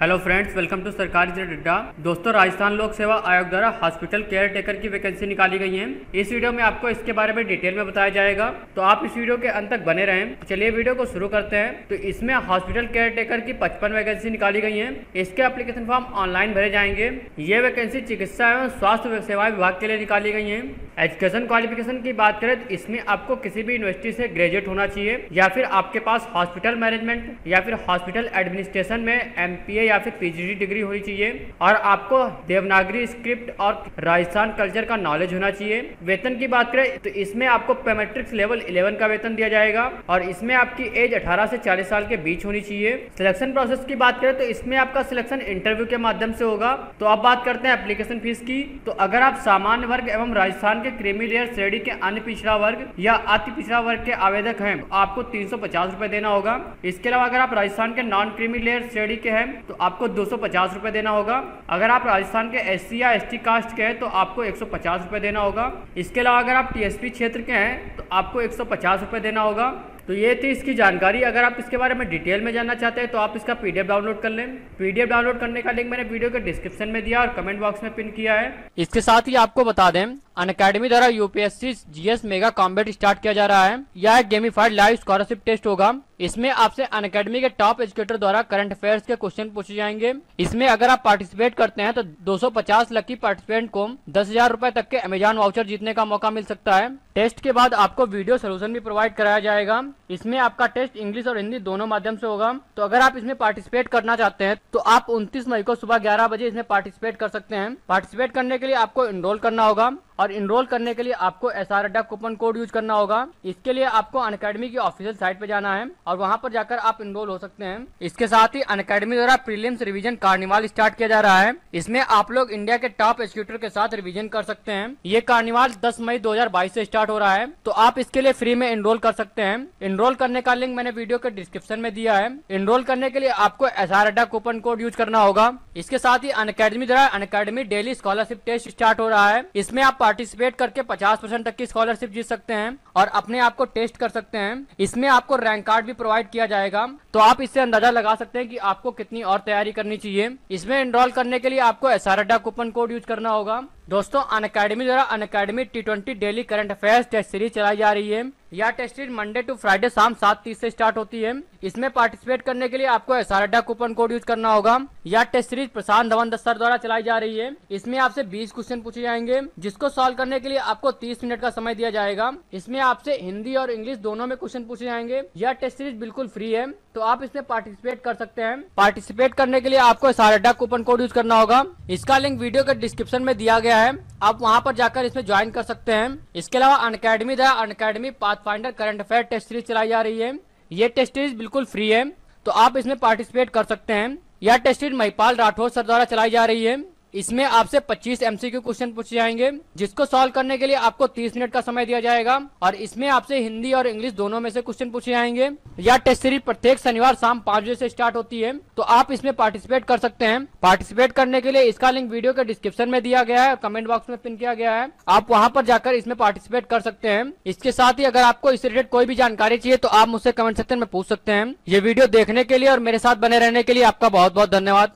Hello friends welcome to सरकारी अड्डा दोस्तों, राजस्थान लोक सेवा आयोग द्वारा हॉस्पिटल केयर टेकर की वैकेंसी निकाली गई है। इस वीडियो में आपको इसके बारे में डिटेल में बताया जाएगा। तो आप इस वीडियो के अंत तक बने रहें। चलिए वीडियो को शुरू करते हैं। तो इसमें हॉस्पिटल केयर टेकर की पचपन वैकेंसी निकाली गई है। इसके एप्लीकेशन फॉर्म ऑनलाइन भरे जाएँगे। ये वैकेंसी चिकित्सा एवं स्वास्थ्य सेवाएँ विभाग के लिए निकाली गई है। एजुकेशन क्वालिफिकेशन की बात करें तो इसमें आपको किसी भी यूनिवर्सिटी से ग्रेजुएट होना चाहिए या फिर आपके पास हॉस्पिटल मैनेजमेंट या फिर हॉस्पिटल एडमिनिस्ट्रेशन में एम या फिर पीजीडी डिग्री होनी चाहिए। और आपको देवनागरी स्क्रिप्ट और राजस्थान कल्चर का नॉलेज होना चाहिए। वेतन की बात करें तो इसमें आपको पेमेट्रिक्स लेवल 11 का वेतन दिया जाएगा। और इसमें आपकी एज 18 से 40 साल के बीच होनी चाहिए। सिलेक्शन प्रोसेस की बात करें तो इसमें आपका सिलेक्शन इंटरव्यू के माध्यम से होगा। तो अब बात करते हैं एप्लीकेशन फ़ीस की। तो अगर आप सामान्य वर्ग एवं राजस्थान के क्रीमी लेयर श्रेणी के अन्य पिछड़ा वर्ग या अति पिछड़ा वर्ग के आवेदक हैं तो आपको तीन सौ देना होगा। इसके अलावा अगर आप राजस्थान के नॉन क्रीमी लेयर श्रेणी के हैं तो आपको दो सौ देना होगा। अगर आप राजस्थान के एस सी या एस टी कास्ट के हैं तो आपको एक सौ देना होगा। इसके अलावा अगर आप टीएसपी क्षेत्र के हैं तो आपको एक सौ देना होगा। तो ये थी इसकी जानकारी। अगर आप इसके बारे में डिटेल में जानना चाहते हैं तो आप इसका पीडीएफ डाउनलोड कर लें। पीडीएफ डाउनलोड करने का लिंक मैंने वीडियो के डिस्क्रिप्शन में दिया और कमेंट बॉक्स में पिन किया है। इसके साथ ही आपको बता दें अन अकेडमी द्वारा UPSC GS mega combat start किया जा रहा है। यह एक गेमीफाइड लाइव स्कॉलरशिप टेस्ट होगा। इसमें आपसे अन अकेडमी के टॉप एजुकेटर द्वारा करंट अफेयर्स के क्वेश्चन पूछे जाएँगे। इसमें अगर आप पार्टिसिपेट करते हैं तो 250 लकी पार्टिसिपेंट को दस हज़ार तक के अमेजॉन वाउचर जीतने का मौका मिल सकता है। टेस्ट के बाद आपको वीडियो सोल्यूशन भी प्रोवाइड कराया जाएगा। इसमें आपका टेस्ट इंग्लिश और हिंदी दोनों माध्यम से होगा। तो अगर आप इसमें पार्टिसिपेट करना चाहते हैं तो आप उनतीस मई को सुबह ग्यारह बजे इसमें पार्टिसिपेट कर सकते हैं। पार्टिसिपेट करने के लिए आपको इनरोल करना होगा। और इनरोल करने के लिए आपको S R Adda coupon code use करना होगा। इसके लिए आपको अन की ऑफिशियल साइट पे जाना है और वहाँ पर जाकर आप इनरोल हो सकते हैं। इसके साथ ही अन द्वारा प्रीलिम्स रिवीजन कार्निवाल स्टार्ट किया जा रहा है। इसमें आप लोग इंडिया के टॉप एजुकेटर के साथ रिविजन कर सकते हैं। ये कार्निवाल दस मई दो से स्टार्ट हो रहा है। तो आप इसके लिए फ्री में इनरोल कर सकते हैं। इनरोल करने का लिंक मैंने वीडियो के डिस्क्रिप्शन में दिया है। इनरोल करने के लिए आपको S R Adda coupon code use करना होगा। इसके साथ ही अन द्वारा अन डेली स्कॉलरशिप टेस्ट स्टार्ट हो रहा है। इसमें आप पार्टिसिपेट करके 50 परसेंट तक की स्कॉलरशिप जीत सकते हैं और अपने आप को टेस्ट कर सकते हैं। इसमें आपको रैंक कार्ड भी प्रोवाइड किया जाएगा। तो आप इससे अंदाज़ा लगा सकते हैं कि आपको कितनी और तैयारी करनी चाहिए। इसमें एनरोल करने के लिए आपको एस कूपन कोड यूज़ करना होगा। दोस्तों अन अकेडमी द्वारा Unacademy T twenty daily current affairs test series चलाई जा रही है। यह test series Monday to Friday शाम सात तीस से स्टार्ट होती है। इसमें पार्टिसिपेट करने के लिए आपको S R Adda coupon code use करना होगा। यह टेस्ट सीरीज़ प्रशांत धवन दस्तर द्वारा चलाई जा रही है। इसमें आपसे 20 क्वेश्चन पूछे जाएँगे, जिसको सॉल्व करने के लिए आपको 30 मिनट का समय दिया जाएगा। इसमें आपसे हिंदी और इंग्लिश दोनों में क्वेश्चन पूछे जाएँगे। यह टेस्ट सीरीज़ बिल्कुल फ्री है तो आप इसमें पार्टिसिपेट कर सकते हैं। पार्टिसिपेट करने के लिए आपको S R Adda coupon code use करना होगा। इसका लिंक वीडियो के डिस्क्रिप्शन में दिया गया है। आप वहाँ पर जाकर इसमें ज्वाइन कर सकते हैं। इसके अलावा Unacademy Unacademy pathfinder current affair test series चलाई जा रही है। ये टेस्ट सीरीज़ बिल्कुल फ्री है तो आप इसमें पार्टिसिपेट कर सकते हैं। यह test series Mahipal Rathore sir द्वारा चलाई जा रही है। इसमें आपसे 25 एमसीक्यू क्वेश्चन पूछे जाएँगे, जिसको सॉल्व करने के लिए आपको 30 मिनट का समय दिया जाएगा और इसमें आपसे हिंदी और इंग्लिश दोनों में से क्वेश्चन पूछे जाएँगे। यह टेस्ट सीरीज़ प्रत्येक शनिवार शाम पाँच बजे से स्टार्ट होती है तो आप इसमें पार्टिसिपेट कर सकते हैं। पार्टिसिपेट करने के लिए इसका लिंक वीडियो के डिस्क्रिप्शन में दिया गया है कमेंट बॉक्स में पिन किया गया है। आप वहाँ पर जाकर इसमें पार्टिसिपेट कर सकते हैं। इसके साथ ही अगर आपको इस रिलेटेड कोई भी जानकारी चाहिए तो आप मुझसे कमेंट सेक्शन में पूछ सकते हैं। ये वीडियो देखने के लिए और मेरे साथ बने रहने के लिए आपका बहुत बहुत धन्यवाद।